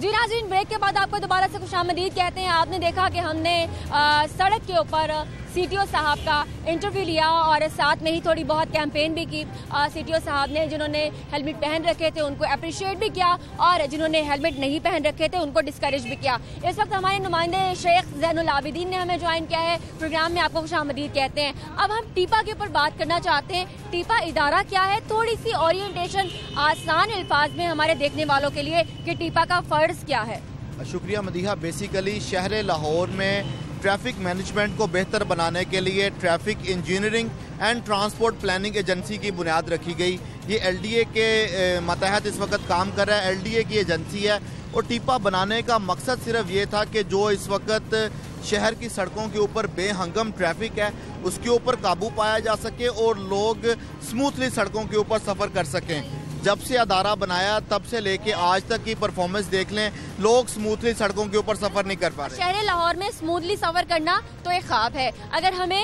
جی ناظرین بریک کے بعد آپ کو دوبارہ سے خوش آمدید کہتے ہیں، آپ نے دیکھا کہ ہم نے سڑک کے اوپر سی ٹی او صاحب کا انٹرویو لیا اور ساتھ میں ہی تھوڑی بہت کیمپین بھی کی۔ سی ٹی او صاحب نے جنہوں نے ہیلمٹ پہن رکھے تھے ان کو اپریشیٹ بھی کیا اور جنہوں نے ہیلمٹ نہیں پہن رکھے تھے ان کو ڈسکریج بھی کیا۔ اس وقت ہمارے نمائندے شیخ زین العابدین نے ہمیں جوائن کیا ہے۔ پروگرام میں آپ کو خوش آمدید کہتے ہیں۔ اب ہم ٹیپا کے اوپر بات کرنا چاہتے ہیں۔ ٹیپا، ادارہ کیا ہے؟ تھوڑی سی اورینٹیشن آسان الفاظ میں ہمارے دیکھنے والوں کے لیے کہ ٹیپا کا فرض کیا ہے۔ شکریہ مدیحہ بیسیکلی شہر لاہور میں ٹریفک مینجمنٹ کو بہتر بنانے کے لیے traffic engineering and transport planning agency کی بنیاد رکھی گئی۔ یہ ایل ڈی اے کے اے، ماتحت اس وقت کام کر رہا ہے۔ ایل ڈی اے کی ایجنسی ہے۔ اور ٹیپا بنانے کا مقصد صرف یہ تھا کہ جو اس وقت شہر کی سڑکوں کے اوپر بے ہنگم ٹریفک ہے اس کے اوپر قابو پایا جا سکے اور لوگ سموتھلی سڑکوں کے اوپر سفر کر سکیں۔ جب سے ادارہ بنایا تب سے لے کے آج تک کی پرفارمنس دیکھ لیں لوگ سموتھلی سڑکوں کے اوپر سفر نہیں کر پا رہے۔ شہر لاہور میں سموتھلی سفر کرنا تو ایک خواب ہے۔ اگر ہمیں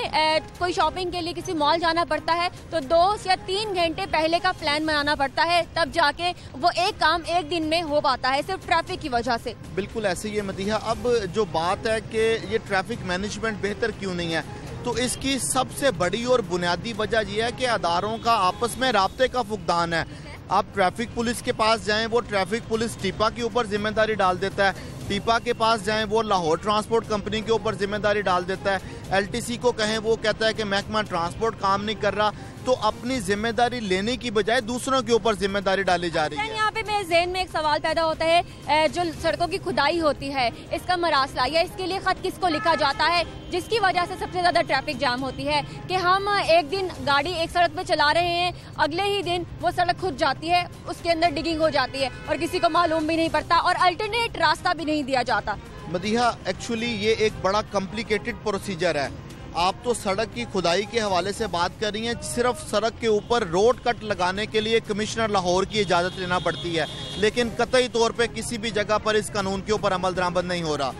کوئی شاپنگ کے لیے کسی مال جانا پڑتا ہے تو دو یا تین گھنٹے پہلے کا پلان بنانا پڑتا ہے تب جا کے وہ ایک کام ایک دن میں ہو پاتا ہے صرف ٹریفک کی وجہ سے۔ بالکل ایسے ہی مدیحہ۔ اب جو بات ہے کہ یہ ٹریفک مینجمنٹ بہتر کیوں نہیں ہے تو اس کی سب سے بڑی اور بنیادی وجہ یہ ہے کہ اداروں کا آپس میں رابطے کا فقدان ہے۔ آپ ٹریفک پولیس کے پاس جائیں، وہ ٹریفک پولیس ٹیپا کے اوپر ذمہ داری ڈال دیتا ہے۔ ٹیپا کے پاس جائیں، وہ لاہور ٹرانسپورٹ کمپنی کے اوپر ذمہ داری ڈال دیتا ہے۔ ایل ٹی سی کو کہیں، وہ کہتا ہے کہ محکمہ ٹرانسپورٹ کام نہیں کر رہا۔ تو اپنی ذمہ داری لینے کی بجائے دوسروں کے اوپر ذمہ داری ڈالی جا رہی ہے۔ یہاں پہ میرے ذہن میں ایک سوال پیدا ہوتا ہے جو سڑکوں کی کھدائی ہوتی ہے اس کا مراسلہ یا اس کے لیے خط کس کو لکھا جاتا ہے جس کی وجہ سے سب سے زیادہ ٹریفک جام ہوتی ہے کہ ہم ایک دن گاڑی ایک سڑک پہ چلا رہے ہیں اگلے ہی دن وہ سڑک کھد جاتی ہے اس کے اندر ڈگنگ ہو جاتی ہے اور کسی کو معلوم بھی نہیں پڑتا اور الٹرنیٹ راستہ بھی نہیں دیا جاتا۔ مدیحہ ایکچولی یہ ایک بڑا کمپلیکیٹڈ پروسیجر ہے۔ آپ تو سڑک کی کھدائی کے حوالے سے بات کر رہی ہیں صرف سڑک کے اوپر روڈ کٹ لگانے کے لیے کمشنر لاہور کی اجازت لینا پڑتی ہے لیکن قطعی طور پہ کسی بھی جگہ پر اس قانون کے اوپر عمل درآمد نہیں ہو رہا۔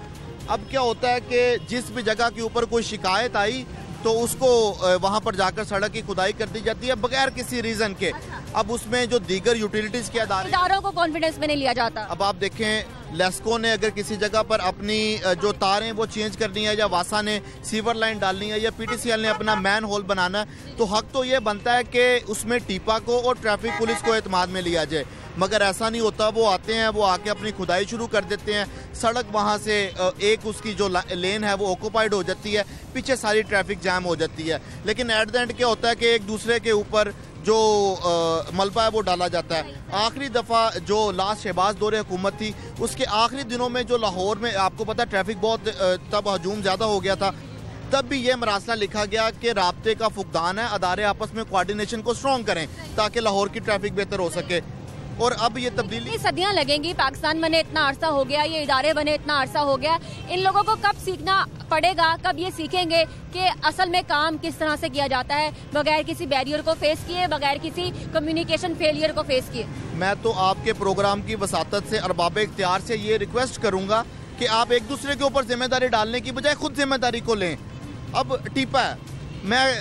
اب کیا ہوتا ہے کہ جس بھی جگہ کے اوپر کوئی شکایت آئی تو اس کو وہاں پر جا کر سڑک کی کھدائی کر دی جاتی ہے بغیر کسی ریزن کے۔ اب اس میں جو دیگر یوٹیلیٹیز کے ادارے اداروں کو کانفیڈنس میں نہیں لیا جاتا۔ اب آپ دیکھیں لیسکو نے اگر کسی جگہ پر اپنی جو تاریں وہ چینج کرنی ہے یا واسا نے سیور لائن ڈالنی ہے یا پی ٹی سی ایل نے اپنا مین ہول بنانا ہے تو حق تو یہ بنتا ہے کہ اس میں ٹیپا کو اور ٹریفک پولیس کو اعتماد میں لیا جائے۔ مگر ایسا نہیں ہوتا، وہ آتے ہیں، وہ آ کے اپنی کھدائی شروع کر دیتے ہیں۔ سڑک وہاں سے ایک اس کی جو لین ہے، وہ اوکوپائڈ ہو جاتی ہے۔ پیچھے ساری ٹریفک جام ہو جاتی ہے۔ لیکن ایٹ دا اینڈ کیا ہوتا ہے کہ ایک دوسرے کے اوپر جو ملبہ ہے وہ ڈالا جاتا ہے۔ آخری دفعہ جو لاسٹ شہباز دور حکومت تھی، اس کے آخری دنوں میں جو لاہور میں، آپ کو پتا ٹریفک بہت تب ہجوم زیادہ ہو گیا تھا۔ تب بھی یہ مراسلہ لکھا گیا کہ رابطے کا فقدان ہے، ادارے آپس میں کوارڈینیشن کو سٹرونگ کریں تاکہ لاہور کی ٹریفک بہتر ہو سکے۔ اور اب یہ تبدیلی صدیاں لگیں گی پاکستان بنے اتنا عرصہ ہو گیا یہ ادارے بنے اتنا عرصہ ہو گیا۔ ان لوگوں کو کب سیکھنا پڑے گا؟ کب یہ سیکھیں گے کہ اصل میں کام کس طرح سے کیا جاتا ہے؟ بغیر کسی بیریئر کو فیس کیے بغیر کسی کمیونیکیشن فیلئر کو فیس کیے۔ میں تو آپ کے پروگرام کی وساطت سے ارباب اختیار سے یہ ریکویسٹ کروں گا کہ آپ ایک دوسرے کے اوپر ذمہ داری ڈالنے کی بجائے خود ذمہ داری کو لیں۔ اب ٹیپا ہے میں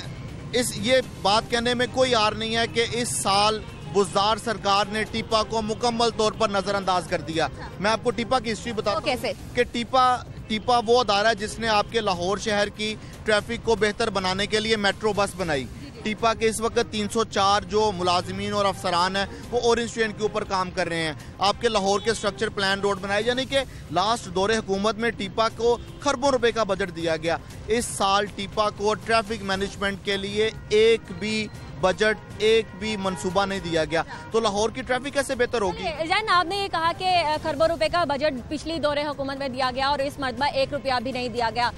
اس یہ بات کہنے میں کوئی آر نہیں ہے کہ اس سال بزدار سرکار نے ٹیپا کو مکمل طور پر نظر انداز کر دیا۔ میں آپ کو ٹیپا کی ہسٹری بتا وہ کیسے کہ ٹیپا ٹیپا وہ ادارہ ہے جس نے آپ کے لاہور شہر کی ٹریفک کو بہتر بنانے کے لیے میٹرو بس بنائی۔ ٹیپا کے اس وقت تین سو چار جو ملازمین اور افسران ہیں، وہ اورنج ٹرین کے اوپر کام کر رہے ہیں۔ آپ کے لاہور کے سٹرکچر پلان روڈ بنائے یعنی کہ لاسٹ دور حکومت میں ٹیپا کو خربوں روپے کا بجٹ دیا گیا۔ اس سال ٹیپا کو ٹریفک مینجمنٹ کے لیے ایک بھی بجٹ ایک بھی منصوبہ نہیں دیا گیا۔ تو لاہور کی ٹریفک کیسے بہتر ہوگی؟ جین آپ نے یہ کہا کہ خربوں روپے کا بجٹ پچھلی دور حکومت میں دیا گیا اور اس مرتبہ ایک روپیہ بھی نہیں دیا گیا۔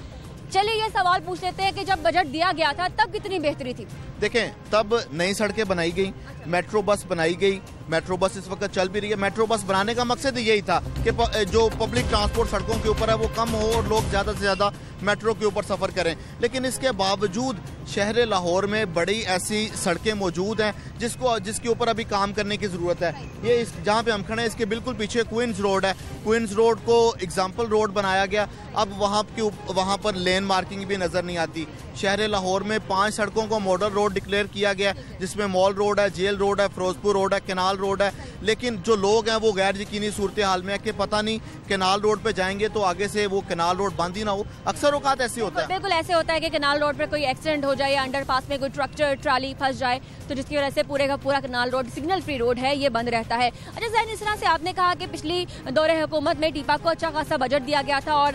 چلیے یہ سوال پوچھ لیتے ہیں کہ جب بجٹ دیا گیا تھا تب کتنی بہتری تھی؟ دیکھیں تب نئی سڑکیں بنائی گئی میٹرو بس بنائی گئی میٹرو بس اس وقت چل بھی رہی ہے۔ میٹرو بس بنانے کا مقصد یہی تھا کہ جو پبلک ٹرانسپورٹ سڑکوں کے اوپر ہے، وہ کم ہو اور لوگ زیادہ سے زیادہ میٹرو کے اوپر سفر کریں۔ لیکن اس کے باوجود شہر لاہور میں بڑی ایسی سڑکیں موجود ہیں، جس کو جس کے اوپر ابھی کام کرنے کی ضرورت ہے۔ یہ اس جہاں پہ ہم کھڑے ہیں، اس کے بالکل پیچھے کوئنز روڈ ہے۔ کوئنز روڈ کو اگزامپل روڈ بنایا گیا۔ اب وہاں کے وہاں پر لین مارکنگ بھی نظر نہیں آتی۔ شہر لاہور میں پانچ سڑکوں کو ماڈل روڈ ڈکلیئر کیا گیا ہے جس میں مال روڈ ہے جیل روڈ ہے، فروزپور روڈ ہے کینال کنال روڈ ہے۔ لیکن جو لوگ ہیں وہ غیر یقینی صورتحال میں ہے کہ پتہ نہیں کنال روڈ پہ جائیں گے تو آگے سے وہ کنال روڈ بند ہی نہ ہو۔ اکثر اوقات ایسے ہوتا ہے۔ بالکل ایسے ہوتا ہے کہ کنال روڈ پر کوئی ایکسیڈنٹ ہو جائے یا انڈر پاس میں کوئی ٹرکٹر ٹرالی پھنس جائے تو جس کی وجہ سے پورے کا پورا Canal Road signal free road ہے، یہ بند رہتا ہے۔ اچھا زین، اس طرح سے آپ نے کہا کہ پچھلی دور حکومت میں ٹیپا کو اچھا خاصا بجٹ دیا گیا تھا اور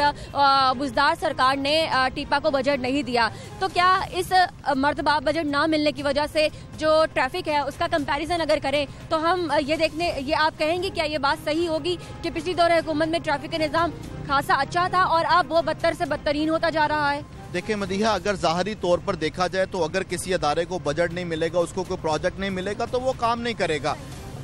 بزدار سرکار نے ٹیپا کو بجٹ نہیں دیا۔ تو کیا اس مرتبہ بجٹ نہ ملنے کی وجہ سے جو ٹریفک ہے، اس کا کمپیریزن اگر کریں تو ہم ہم یہ دیکھنے، یہ آپ کہیں گے کیا یہ بات صحیح ہوگی کہ پچھلی دور حکومت میں ٹریفک کا نظام خاصا اچھا تھا اور اب وہ بدتر سے بدترین ہوتا جا رہا ہے؟ دیکھیں مدیحہ، اگر ظاہری طور پر دیکھا جائے تو اگر کسی ادارے کو بجٹ نہیں ملے گا، اس کو کوئی پروجیکٹ نہیں ملے گا، تو وہ کام نہیں کرے گا۔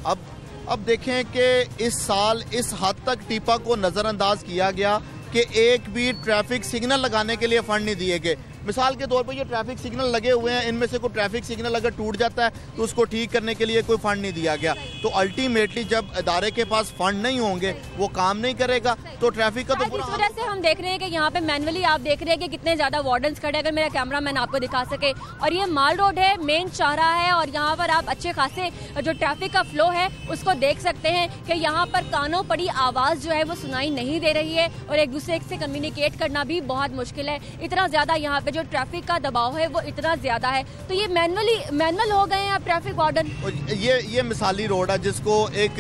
اب اب دیکھیں کہ اس سال، اس حد تک ٹیپا کو نظر انداز کیا گیا کہ ایک بھی ٹریفک سگنل لگانے کے لیے فنڈ نہیں دیے گئے۔ مثال کے طور پر یہ ٹریفک سگنل لگے ہوئے ہیں ان میں سے کوئی ٹریفک سگنل اگر ٹوٹ جاتا ہے تو اس کو ٹھیک کرنے کے لیے کوئی فنڈ نہیں دیا گیا۔ تو الٹیمیٹلی جب ادارے کے پاس فنڈ نہیں ہوں گے وہ کام نہیں کرے گا۔ تو ٹریفک کا تو اس وجہ سے ہم دیکھ رہے ہیں کہ یہاں پہ مینولی آپ دیکھ رہے ہیں کہ کتنے زیادہ وارڈنس کھڑے اگر میرا کیمرہ مین آپ کو دکھا سکے۔ اور یہ مال روڈ ہے مین چاہرہ ہے۔ اور یہاں پر آپ اچھے خاصے جو ٹریفک کا فلو ہے اس کو دیکھ سکتے ہیں کہ یہاں پر کانوں پڑی آواز جو ہے وہ سنائی نہیں دے رہی ہے۔ اور ایک دوسرے سے کمیونیکیٹ کرنا بھی بہت مشکل ہے۔ اتنا زیادہ یہاں پہ جو ٹریفک کا دباؤ ہے وہ اتنا زیادہ ہے۔ تو یہ مینولی مینول ہو گئے ہیں ٹریفک وارڈن؟ یہ یہ مثالی روڈ ہے جس کو ایک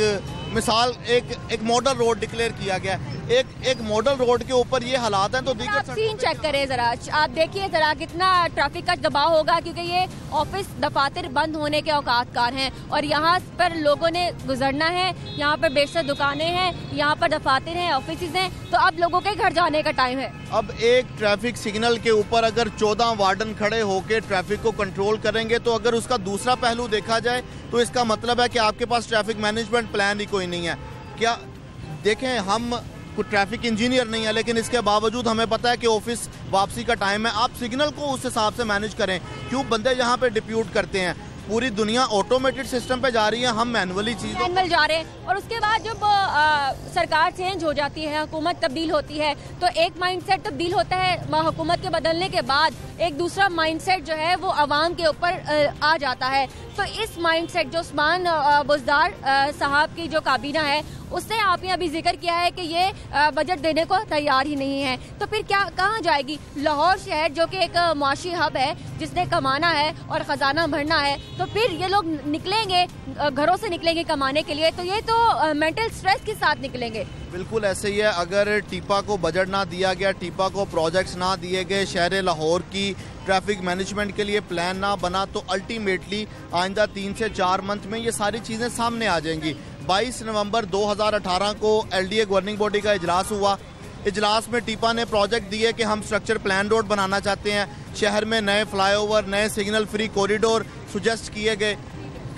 مثال ایک ایک ماڈل روڈ ڈکلیئر کیا گیا۔ ہے ایک ایک ماڈل روڈ کے اوپر یہ حالات ہیں تو دیگر سین چیک کریں ذرا۔ آپ دیکھیے ذرا کتنا ٹریفک کا دباؤ ہوگا کیونکہ یہ آفس دفاتر بند ہونے کے اوقات کار ہیں۔ اور یہاں پر لوگوں نے گزرنا ہے۔ یہاں پر بیشتر دکانیں ہیں یہاں پر دفاتر ہیں آفیسز ہیں۔ تو اب لوگوں کے گھر جانے کا ٹائم ہے۔ اب ایک ٹریفک سگنل کے اوپر اگر چودہ وارڈن کھڑے ہو کے ٹریفک کو کنٹرول کریں گے تو اگر اس کا دوسرا پہلو دیکھا جائے تو اس کا مطلب ہے کہ آپ کے پاس ٹریفک مینجمنٹ پلان ہی کوئی نہیں ہے۔ کیا دیکھیں، ہم کوئی ٹریفک انجینئر نہیں ہے، لیکن اس کے باوجود ہمیں پتہ ہے کہ آفس واپسی کا ٹائم ہے۔ آپ سگنل کو اس حساب سے مینج کریں۔ کیوں بندے یہاں پہ ڈپیوٹ کرتے ہیں؟ پوری دنیا آٹومیٹڈ سسٹم پہ جا رہی ہے، ہم مینولی چیز مینول جا رہے ہیں۔ اور اس کے بعد جب سرکار چینج ہو جاتی ہے، حکومت تبدیل ہوتی ہے، تو ایک مائنڈ سیٹ تبدیل ہوتا ہے حکومت کے بدلنے کے بعد، ایک دوسرا مائنڈ سیٹ جو ہے وہ عوام کے اوپر، آ جاتا ہے۔ تو اس مائنڈ سیٹ جو عثمان بزدار صاحب کی جو کابینہ ہے اس نے آپ نے ابھی ذکر کیا ہے کہ یہ بجٹ دینے کو تیار ہی نہیں ہے۔ تو پھر کیا، کہاں جائے گی؟ لاہور شہر جو کہ ایک معاشی ہب ہے، جس نے کمانا ہے اور خزانہ بھرنا ہے، تو پھر یہ لوگ نکلیں گے گھروں سے نکلیں گے کمانے کے لیے، تو یہ تو مینٹل سٹریس کے ساتھ نکلیں گے۔ بالکل ایسے ہی ہے۔ اگر ٹیپا کو بجٹ نہ دیا گیا، ٹیپا کو پروجیکٹس نہ دیے گئے، شہر لاہور کی ٹریفک مینجمنٹ کے لیے پلان نہ بنا، تو الٹیمیٹلی آئندہ تین سے چار منتھ میں یہ ساری چیزیں سامنے آ جائیں گی۔ بائیس نومبر دو ہزار اٹھارہ کو L D A governing body کا اجلاس ہوا۔ اجلاس میں ٹیپا نے پروجیکٹ دیے کہ ہم سٹرکچر پلان روڈ بنانا چاہتے ہیں۔ شہر میں نئے فلائی اوور نئے سگنل فری کوریڈور سجیسٹ کیے گئے۔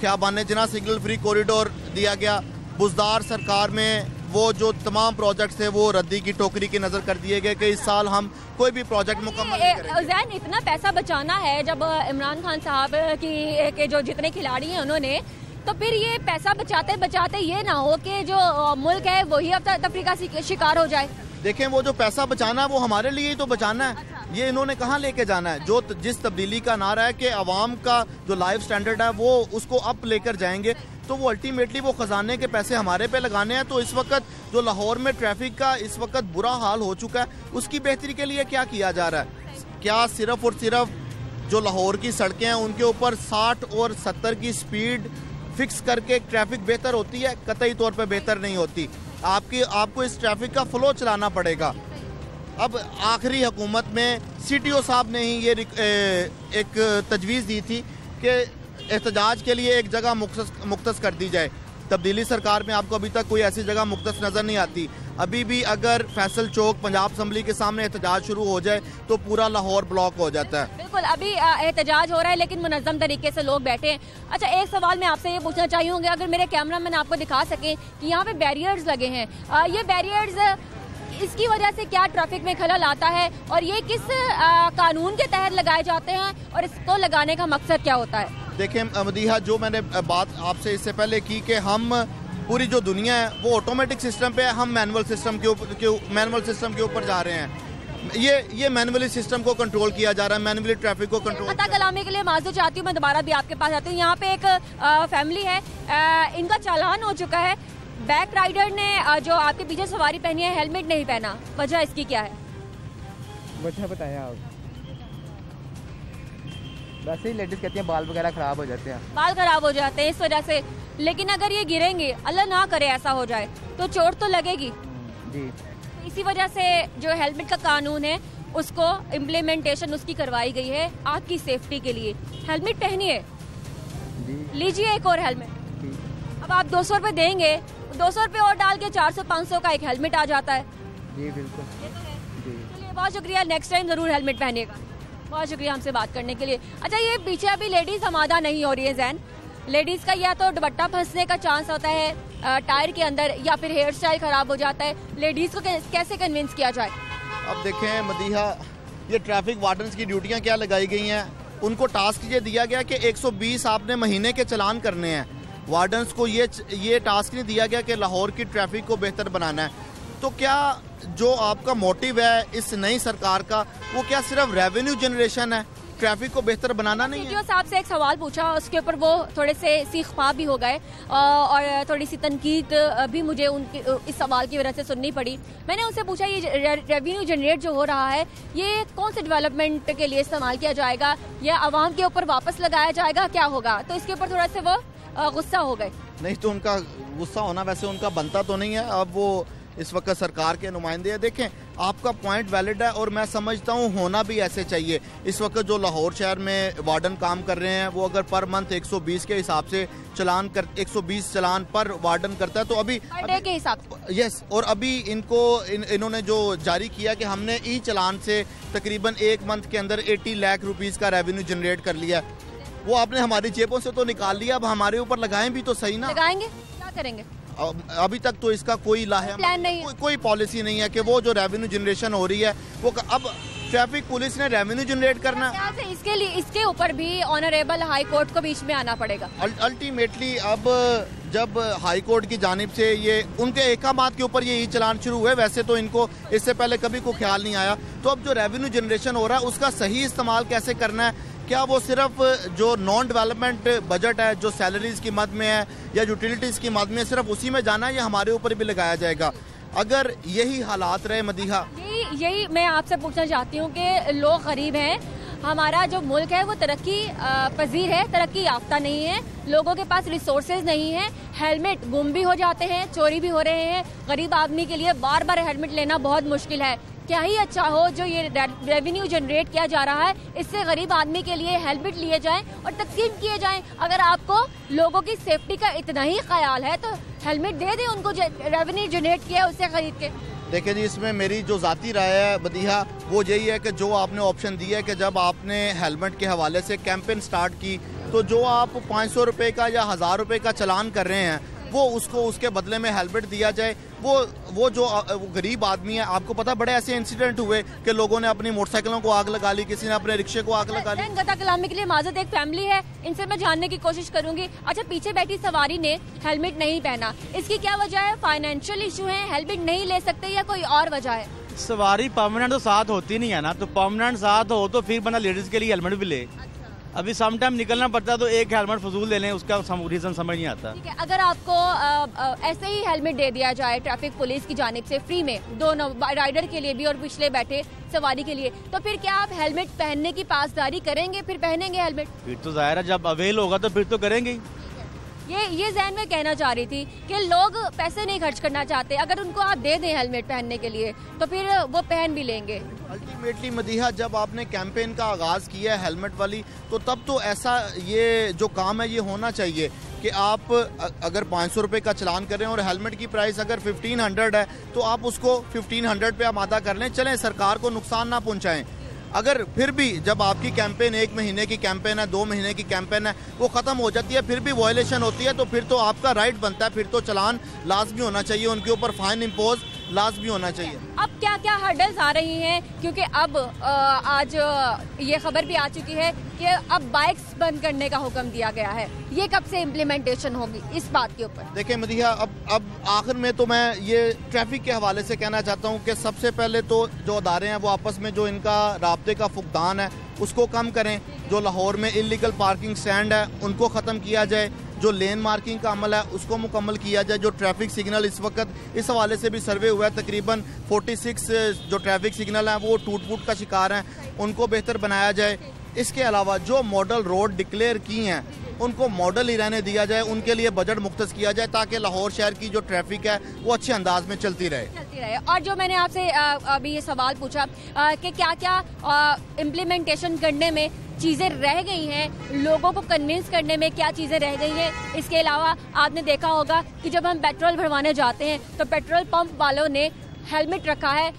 خیابان جنا سگنل فری کوریڈور دیا گیا۔ بزدار سرکار میں وہ جو تمام پروجیکٹس تھے وہ ردی کی ٹوکری کی نظر کر دیے گئے کہ اس سال ہم کوئی بھی پروجیکٹ مکمل نہیں زین اتنا پیسہ بچانا ہے۔ جب عمران خان صاحب کی جو جتنے کھلاڑی ہیں انہوں نے تو پھر یہ پیسہ بچاتے بچاتے یہ نہ ہو کہ جو ملک ہے وہی اب تفریح کا شکار ہو جائے۔ دیکھیں وہ جو پیسہ بچانا ہے وہ ہمارے لیے ہی تو بچانا ہے۔ اچھا۔ یہ انہوں نے کہاں لے کے جانا ہے؟ جو جس تبدیلی کا نعرہ ہے کہ عوام کا جو لائف سٹینڈرڈ ہے وہ اس کو اپ لے کر جائیں گے۔ تو وہ الٹیمیٹلی وہ خزانے کے پیسے ہمارے پہ لگانے ہیں۔ تو اس وقت جو لاہور میں ٹریفک کا اس وقت برا حال ہو چکا ہے اس کی بہتری کے لیے کیا کیا جا رہا ہے؟ کیا صرف اور صرف جو لاہور کی سڑکیں ہیں ان کے اوپر ساٹھ اور ستر کی سپیڈ فکس کر کے ٹریفک بہتر ہوتی ہے، قطعی طور پہ بہتر نہیں ہوتی۔ آپ کی آپ کو اس ٹریفک کا فلو چلانا پڑے گا۔ اب آخری حکومت میں سی ٹی او صاحب نے ہی یہ ایک تجویز دی تھی کہ احتجاج کے لیے ایک جگہ مختص کر دی جائے۔ تبدیلی سرکار میں آپ کو ابھی تک کوئی ایسی جگہ مختص نظر نہیں آتی۔ ابھی بھی اگر فیصل چوک پنجاب اسمبلی کے سامنے احتجاج شروع ہو جائے تو پورا لاہور بلاک ہو جاتا ہے۔ بالکل ابھی احتجاج ہو رہا ہے لیکن منظم طریقے سے لوگ بیٹھے ہیں۔ اچھا ایک سوال میں آپ سے یہ پوچھنا چاہیے ہوں گے اگر میرے کیمرہ مین آپ کو دکھا سکیں کہ یہاں پہ بیریئرز لگے ہیں۔ یہ بیریئرز اس کی وجہ سے کیا ٹریفک میں خلل آتا ہے اور یہ کس قانون کے تحت لگائے جاتے ہیں اور اس کو لگانے کا مقصد کیا ہوتا ہے؟ دیکھیں مدیحہ جو میں نے بات آپ سے اس سے پہلے کی کہ ہم پوری جو دنیا ہے وہ آٹومیٹک سسٹم پہ ہم مینول سسٹم کے اوپر مینول سسٹم کے اوپر جا رہے ہیں۔ یہ یہ مینولی سسٹم کو کنٹرول کیا جا رہا ہے مینولی ٹریفک کو کنٹرول پتہ کلامی کے لیے معذور چاہتی ہوں میں دوبارہ بھی آپ کے پاس آتی ہوں۔ یہاں پہ ایک فیملی ہے۔ ان کا چالان ہو چکا ہے۔ بیک رائڈر نے جو آپ کے پیچھے سواری پہنی ہے ہیلمٹ نہیں پہنا۔ وجہ اس کی کیا ہے؟ وجہ بتائیں آپ۔ ویسے ہی لیڈیز کہتی ہیں بال وغیرہ خراب ہو جاتے ہیں۔ بال خراب ہو جاتے ہیں۔ اس وجہ سے لیکن اگر یہ گریں گے اللہ نہ کرے ایسا ہو جائے تو چوٹ تو لگے گی۔ جی۔ اسی وجہ سے جو ہیلمٹ کا قانون ہے اس کو امپلیمنٹیشن اس کی کروائی گئی ہے آپ کی سیفٹی کے لیے۔ ہیلمٹ پہنیے۔ جی۔ لیجیے ایک اور ہیلمٹ۔ ٹھیک اب آپ دو سو روپے دیں گے دو سو روپے اور ڈال کے چار سو پانچ سو کا ایک ہیلمٹ آ جاتا ہے۔ جی بالکل۔ جی۔ چلیے بہت شکریہ نیکسٹ ٹائم ضرور ہیلمٹ پہنے گا۔ بہت شکریہ ہم سے بات کرنے کے لیے۔ اچھا یہ پیچھے ابھی لیڈیز ہمادہ نہیں ہو رہی ہے زین۔ لیڈیز کا یا تو دوپٹہ پھنسنے کا چانس ہوتا ہے ٹائر کے اندر یا پھر ہیئر سٹائل خراب ہو جاتا ہے۔ لیڈیز کو کیسے کنونس کیا جائے؟ اب دیکھیں مدیحہ، یہ ٹریفک وارڈنز کی ڈیوٹیاں کیا لگائی گئی ہیں؟ ان کو ٹاسک یہ دیا گیا کہ ایک سو بیس آپ نے مہینے کے چلان کرنے ہیں۔ وارڈنز کو یہ یہ ٹاسک نہیں دیا گیا کہ لاہور کی ٹریفک کو بہتر بنانا ہے۔ تو کیا جو آپ کا موٹیو ہے اس نئی سرکار کا، وہ کیا صرف ریونیو جنریشن ہے؟ ٹریفک کو بہتر بنانا نہیں ہے؟ صاحب سے ایک سوال پوچھا اس کے اوپر وہ تھوڑے سے سیخ پا بھی ہو گئے اور تھوڑی سی تنقید بھی مجھے ان کی اس سوال کی وجہ سے سننی پڑی۔ میں نے ان سے پوچھا یہ ریونیو جنریٹ جو ہو رہا ہے یہ کون سے ڈیولپمنٹ کے لیے استعمال کیا جائے گا؟ یا عوام کے اوپر واپس لگایا جائے گا؟ کیا ہوگا؟ تو اس کے اوپر تھوڑا سے وہ غصہ ہو گئے۔ نہیں تو ان کا غصہ ہونا ویسے ان کا بنتا تو نہیں ہے اب وہ اس وقت سرکار کے نمائندے ہیں۔ دیکھیں آپ کا پوائنٹ ویلڈ ہے اور میں سمجھتا ہوں ہونا بھی ایسے چاہیے۔ اس وقت جو لاہور شہر میں وارڈن کام کر رہے ہیں وہ اگر پر منتھ ایک سو بیس کے حساب سے چلان کر ایک سو بیس چلان پر وارڈن کرتا ہے تو ابھی کے حساب سے۔ یس اور ابھی ان کو ان انہوں نے جو جاری کیا کہ ہم نے ای چلان سے تقریباً ایک منتھ کے اندر ایٹی لاکھ روپیز کا ریونیو جنریٹ کر لیا۔ وہ آپ نے ہماری جیبوں سے تو نکال لیا اب ہمارے اوپر لگائیں بھی تو صحیح نا۔ لگائیں گے؟ کیا کریں گے؟ ابھی تک تو اس کا کوئی لاہم پلان نہیں ہے۔ کوئی کوئی پالیسی نہیں ہے کہ وہ جو ریونیو جنریشن ہو رہی ہے وہ اب ٹریفک پولیس نے ریونیو جنریٹ کرنا۔ اس کے لیے اس کے اوپر بھی آنریبل ہائی کورٹ کو بیچ میں آنا پڑے گا۔ الٹیمیٹلی اب جب ہائی کورٹ کی جانب سے یہ ان کے احکامات کے اوپر یہ ای چلان شروع ہوئے ویسے تو ان کو اس سے پہلے کبھی کو خیال نہیں آیا۔ تو اب جو ریونیو جنریشن ہو رہا ہے اس کا صحیح استعمال کیسے کرنا ہے؟ کیا وہ صرف جو نان ڈیولپمنٹ بجٹ ہے، جو سیلریز کی مد میں ہے یا یوٹیلیٹیز کی مد میں ہے صرف اسی میں جانا ہے یا ہمارے اوپر بھی لگایا جائے گا؟ اگر یہی حالات رہے مدیحہ۔ یہی یہی میں آپ سے پوچھنا چاہتی ہوں کہ لوگ غریب ہیں، ہمارا جو ملک ہے وہ ترقی پذیر ہے، ترقی یافتہ نہیں ہے، لوگوں کے پاس ریسورسز نہیں ہیں ہیلمٹ گم بھی ہو جاتے ہیں، چوری بھی ہو رہے ہیں، غریب آدمی کے لیے بار بار ہیلمٹ لینا بہت مشکل ہے۔ کیا ہی اچھا ہو جو یہ ریونیو جنریٹ کیا جا رہا ہے؟ اس سے غریب آدمی کے لیے ہیلمٹ لیے جائیں اور تقسیم کیے جائیں۔ اگر آپ کو لوگوں کی سیفٹی کا اتنا ہی خیال ہے تو ہیلمٹ دے دیں ان کو ریونیو جنریٹ کیا ہے اس سے خرید کے۔ دیکھیں جی اس میں میری جو ذاتی رائے ہے بدیہا، وہ یہی ہے کہ جو آپ نے آپشن دیا ہے کہ جب آپ نے ہیلمٹ کے حوالے سے کیمپین سٹارٹ کی، تو جو آپ پانچ سو روپے کا یا ہزار روپے کا چلان کر رہے ہیں وہ اس کو اس کے بدلے میں ہیلمٹ دیا جائے۔ وہ وہ جو غریب آدمی ہے آپ کو پتا بڑے ایسے انسیڈنٹ ہوئے کہ لوگوں نے اپنی موٹر سائیکلوں کو آگ لگا لی کسی نے اپنے رکشے کو آگ لگا لی۔ گتا کلامی کے لیے معذرت ایک فیملی ہے ان سے میں جاننے کی کوشش کروں گی۔ اچھا پیچھے بیٹھی سواری نے ہیلمٹ نہیں پہنا۔ اس کی کیا وجہ ہے؟ فائنینشیل ایشو ہے ہیلمٹ نہیں لے سکتے یا کوئی اور وجہ ہے؟ سواری پرماننٹ تو ساتھ ہوتی نہیں ہے نا تو پرماننٹ ساتھ ہو تو پھر بندہ لیڈیز کے لیے ہیلمٹ بھی لے۔ ابھی سم ٹائم نکلنا پڑتا ہے تو ایک ہیلمٹ فضول لے لیں اس کا ریزن سمجھ نہیں آتا۔ اگر آپ کو ایسے ہی ہیلمٹ دے دیا جائے ٹریفک پولیس کی جانب سے فری میں دونوں رائڈر کے لیے بھی اور پچھلے بیٹھے سواری کے لیے تو پھر کیا آپ ہیلمٹ پہننے کی پاسداری کریں گے؟ پھر پہنیں گے ہیلمٹ پھر تو ظاہر ہے جب اویل ہوگا تو پھر تو کریں گے یہ یہ ذہن میں کہنا چاہ رہی تھی کہ لوگ پیسے نہیں خرچ کرنا چاہتے، اگر ان کو آپ دے دیں ہیلمٹ پہننے کے لیے، تو پھر وہ پہن بھی لیں گے۔ الٹیمیٹلی مدیحہ، جب آپ نے کیمپین کا آغاز کیا ہے ہیلمٹ والی، تو تب تو ایسا یہ جو کام ہے، یہ ہونا چاہیے کہ آپ اگر پانچ سو روپے کا چلان کریں اور ہیلمٹ کی پرائس اگر ففٹین ہنڈریڈ ہے، تو آپ اس کو ففٹین ہنڈریڈ پہ آمادہ کر لیں۔ چلیں، سرکار کو نقصان نہ پہنچائیں۔ اگر پھر بھی جب آپ کی کیمپین ایک مہینے کی کیمپین ہے، دو مہینے کی کیمپین ہے، وہ ختم ہو جاتی ہے، پھر بھی وائلیشن ہوتی ہے، تو پھر تو آپ کا رائٹ بنتا ہے، پھر تو چلان لازمی ہونا چاہیے، ان کے اوپر فائن امپوز لازمی ہونا چاہیے۔ اب کیا کیا ہرڈلز آ رہی ہیں؟ کیونکہ اب آج یہ خبر بھی آ چکی ہے کہ اب بائکس بند کرنے کا حکم دیا گیا ہے۔ یہ کب سے امپلیمنٹیشن ہوگی؟ اس بات کے اوپر۔ دیکھیں مدیہ اب اب آخر میں تو میں یہ ٹریفک کے حوالے سے کہنا چاہتا ہوں کہ سب سے پہلے تو جو ادارے ہیں وہ آپس میں جو ان کا رابطے کا فقدان ہے اس کو کم کریں۔ جو لاہور میں انلیگل پارکنگ سینڈ ہے ان کو ختم کیا جائے۔ جو لین مارکنگ کا عمل ہے، اس کو مکمل کیا جائے، جو ٹریفک سگنل اس وقت، اس حوالے سے بھی سروے ہوا ہے تقریباً فورٹی سکس جو ٹریفک سگنل ہیں، وہ ٹوٹ پوٹ کا شکار ہیں، ان کو بہتر بنایا جائے۔ اس کے علاوہ جو ماڈل روڈ ڈکلیئر کی ہیں ان کو موڈل ہی رہنے دیا جائے، ان کے لیے بجٹ مختص کیا جائے تاکہ لاہور شہر کی جو ٹریفک ہے وہ اچھے انداز میں چلتی رہے۔ چلتی رہے۔ اور جو میں نے آپ سے ابھی یہ سوال پوچھا کہ کیا کیا امپلیمنٹیشن کرنے میں چیزیں رہ گئی ہیں؟ لوگوں کو کنونس کرنے میں کیا چیزیں رہ گئی ہیں؟ اس کے علاوہ آپ نے دیکھا ہوگا کہ جب ہم پیٹرول بھروانے جاتے ہیں تو پیٹرول پمپ والوں نے ہیلمٹ رکھا ہے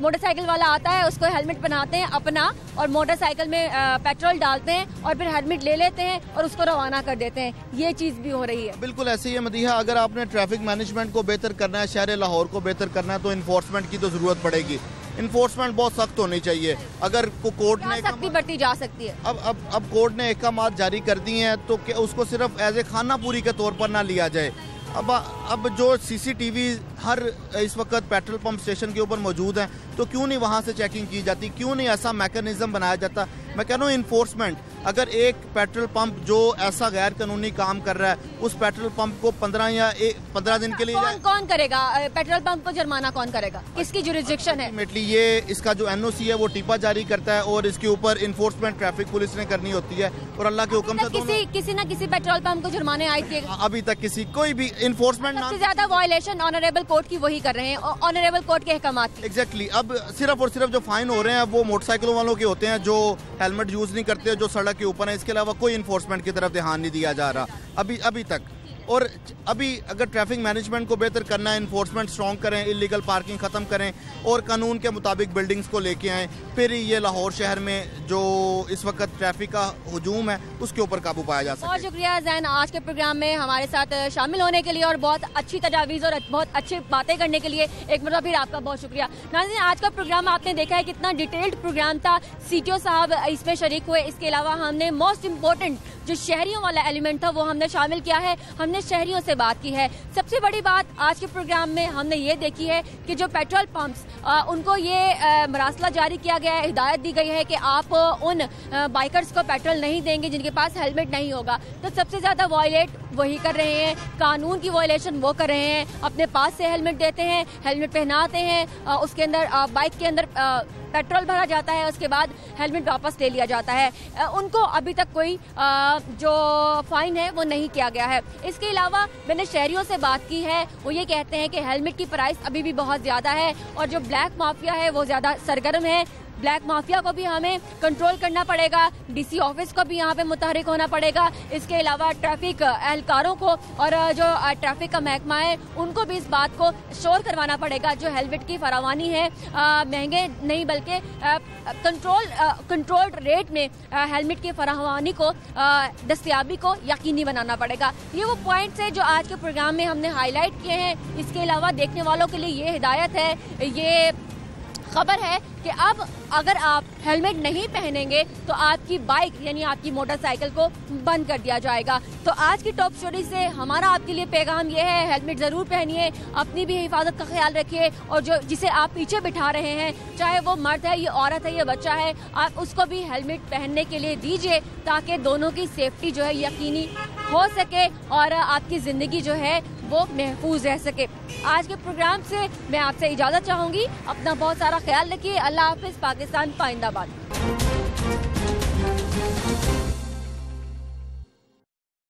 موٹر سائیکل والا آتا ہے اس کو ہیلمٹ بناتے ہیں اپنا اور موٹر سائیکل میں پیٹرول ڈالتے ہیں اور پھر ہیلمٹ لے لیتے ہیں اور اس کو روانہ کر دیتے ہیں۔ یہ چیز بھی ہو رہی ہے۔ بالکل ایسے ہی ہے مدیحہ اگر آپ نے ٹریفک مینجمنٹ کو بہتر کرنا ہے شہر لاہور کو بہتر کرنا ہے تو انفورسمنٹ کی تو ضرورت پڑے گی۔ انفورسمنٹ بہت سخت ہونی چاہیے۔ اگر کورٹ نے سختی بڑھتی جا سکتی ہے۔ اب اب اب کورٹ نے احکامات جاری کر دی ہیں تو اس کو صرف ایز اے خانہ پوری کے طور پر نہ لیا جائے۔ اب اب جو سی سی ٹی وی ہر اس وقت پیٹرول پمپ سٹیشن کے اوپر موجود ہیں، تو کیوں نہیں وہاں سے چیکنگ کی جاتی؟ کیوں نہیں ایسا میکنزم بنایا جاتا؟ میں کہہ رہا ہوں انفورسمنٹ اگر ایک پیٹرول پمپ جو ایسا غیر قانونی کام کر رہا ہے اس پیٹرول پمپ کو پندرہ یا پندرہ دن کے لیے کون, کون کرے گا؟ پیٹرول پمپ کو جرمانہ کون کرے گا؟ کس کی جوریزکشن ہے؟ یہ اس کا جو این او سی ہے وہ ٹیپا جاری کرتا ہے اور اس کے اوپر انفورسمنٹ ٹریفک پولیس نے کرنی ہوتی ہے اور اللہ کے حکم سے کسی کسی نہ کسی پیٹرول پمپ کو جرمانے عائد کیے ابھی تک کسی کوئی بھی انفورسمنٹ سب سے زیادہ وائلیشن آنریبل کورٹ کی وہی کر رہے ہیں آنریبل کورٹ کے احکامات ایگزیکٹلی اب صرف اور صرف جو فائن ہو رہے ہیں وہ موٹر سائیکلوں والوں کے ہوتے ہیں جو ہیلمٹ یوز نہیں کرتے جو سڑک کے اوپر ہیں۔ اس کے علاوہ کوئی انفورسمنٹ کی طرف دھیان نہیں دیا جا رہا۔ ابھی ابھی تک۔ اور ابھی اگر ٹریفک مینجمنٹ کو بہتر کرنا ہے انفورسمنٹ سٹرونگ کریں اللیگل پارکنگ ختم کریں اور قانون کے مطابق بلڈنگز کو لے کے آئیں، پھر یہ لاہور شہر میں جو اس وقت ٹریفک کا ہجوم ہے، اس کے اوپر قابو پایا جا سکے۔ ہے بہت شکریہ زین، آج کے پروگرام میں ہمارے ساتھ شامل ہونے کے لیے اور بہت اچھی تجاویز اور بہت اچھی باتیں کرنے کے لیے ایک مرتبہ پھر آپ کا بہت شکریہ۔ ناظرین، آج کا پروگرام آپ نے دیکھا ہے کتنا ڈیٹیلڈ پروگرام تھا۔ سی ٹی او صاحب اس میں شریک ہوئے۔ اس کے علاوہ ہم نے موسٹ امپورٹنٹ جو شہریوں والا ایلیمنٹ تھا وہ ہم نے شامل کیا ہے، ہم نے شہریوں سے بات کی ہے۔ سب سے بڑی بات آج کے پروگرام میں ہم نے یہ دیکھی ہے کہ جو پیٹرول پمپس ان کو یہ مراسلہ جاری کیا گیا ہے، ہدایت دی گئی ہے کہ آپ ان بائکرز کو پیٹرول نہیں دیں گے جن کے پاس ہیلمٹ نہیں ہوگا۔ تو سب سے زیادہ وائلیٹ وہی کر رہے ہیں، قانون کی وائلیشن وہ کر رہے ہیں، اپنے پاس سے ہیلمٹ دیتے ہیں ہیلمٹ پہناتے ہیں اس کے اندر بائک کے اندر پیٹرول بھرا جاتا ہے، اس کے بعد ہیلمٹ واپس لے لیا جاتا ہے۔ ان کو ابھی تک کوئی جو فائن ہے وہ نہیں کیا گیا ہے۔ اس کے علاوہ میں نے شہریوں سے بات کی ہے، وہ یہ کہتے ہیں کہ ہیلمٹ کی پرائس ابھی بھی بہت زیادہ ہے اور جو بلیک مافیا ہے وہ زیادہ سرگرم ہے۔ بلیک مافیا کو بھی ہمیں کنٹرول کرنا پڑے گا، ڈی سی آفس کو بھی یہاں پہ متحرک ہونا پڑے گا۔ اس کے علاوہ ٹریفک اہلکاروں کو اور جو ٹریفک کا محکمہ ہے، ان کو بھی اس بات کو شور کروانا پڑے گا۔ جو ہیلمٹ کی فراوانی ہے مہنگے نہیں بلکہ کنٹرول کنٹرول ریٹ میں ہیلمٹ کی فراوانی کو دستیابی کو یقینی بنانا پڑے گا۔ یہ وہ پوائنٹس ہیں جو آج کے پروگرام میں ہم نے ہائی لائٹ کیے ہیں۔ اس کے علاوہ دیکھنے والوں کے لیے یہ ہدایت ہے، یہ خبر ہے کہ اب اگر آپ ہیلمٹ نہیں پہنیں گے تو آپ کی بائک یعنی آپ کی موٹر سائیکل کو بند کر دیا جائے گا۔ تو آج کی ٹاپ سٹوری سے ہمارا آپ کے لیے پیغام یہ ہے، ہیلمٹ ضرور پہنیے، اپنی بھی حفاظت کا خیال رکھیے اور جو جسے آپ پیچھے بٹھا رہے ہیں، چاہے وہ مرد ہے، یہ عورت ہے، یہ بچہ ہے، آپ اس کو بھی ہیلمٹ پہننے کے لیے دیجیے تاکہ دونوں کی سیفٹی جو ہے یقینی ہو سکے اور آپ کی زندگی جو ہے وہ محفوظ رہ سکے۔ آج کے پروگرام سے میں آپ سے اجازت چاہوں گی، اپنا بہت سارا خیال رکھیے۔ اللہ حافظ، پاکستان پائندہ باد